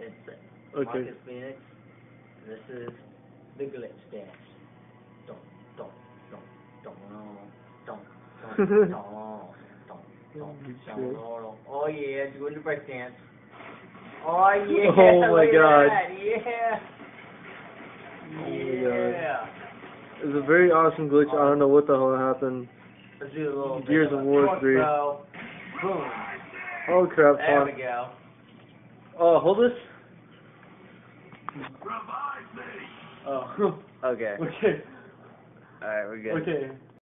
It's okay. Marcus Fenix. This is the glitch dance. Don't, don't, don't, don't, don't, don't, don't. Oh yeah, doing the break dance. Oh yeah. Oh, oh my god. That. Yeah. Oh yeah. It's a very awesome glitch. Oh. I don't know what the hell happened. Let's do a little Gears of War 3. Boom. Oh crap. There fun. we go. Oh, hold this. Revive me! Oh. Okay. okay. Alright, we're good. Okay.